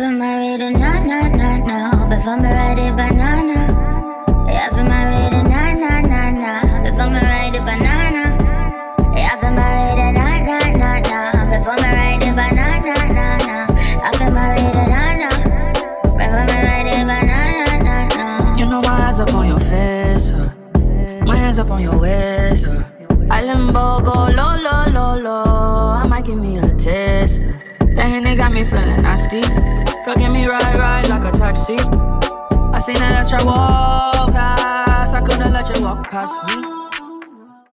for married a na na na na. Before me ride a banana. Eyes up on your face, uh. my hands up on your waist. Uh. I limbo go low, low, low, low. I might give me a taste. Uh. That Henny got me feeling nasty. Girl, give me ride, ride like a taxi. I seen that extra walk past. I couldn't let you walk past me.